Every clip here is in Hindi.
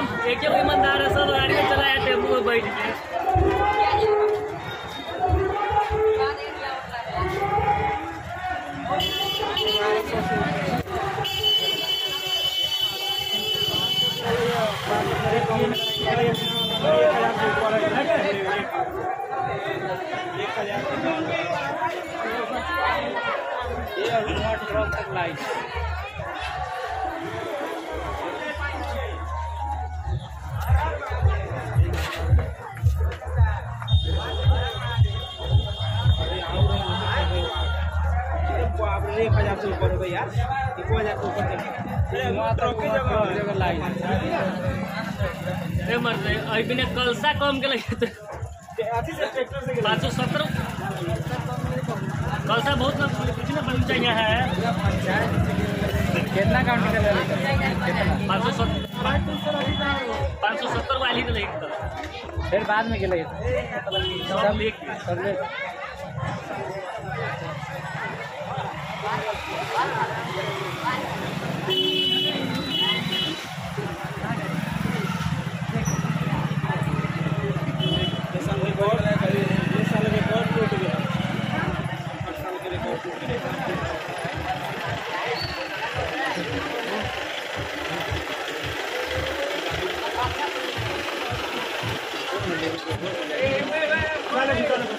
शिवम एकदम ईमानदार है सब गाड़ी में चलाया टेंपो में बैठ के एक हज़ार से ऊपर हो गई यार एक हज़ार से ऊपर बिना कलसा कम के लगे तो पाँच सौ सत्तर कलसा बहुत ना कुछ ना बन चाहिए है कितना काउंट पाँच सौ सत्तर पाँच सौ सत्तर वाली के लगे फिर बाद में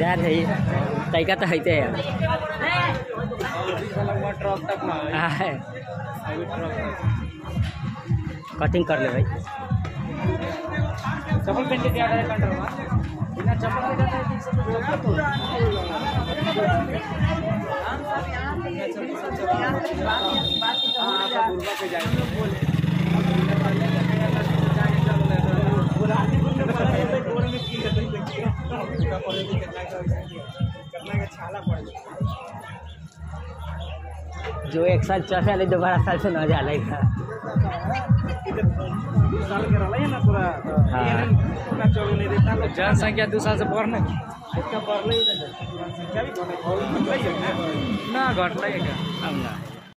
जा रही तैका तो है। ट्रक तक है कटिंग कर ले भाई। चप्पल पहन के क्या कंट्रोल बिना चप्पल के जाता है जो एक साल चल रहा दोबारा साल से न जा साल रहा ना पूरा। पूरा चौबीस नहीं देता जनसंख्या दो साल से बढ़ने ना घट रही हाँ।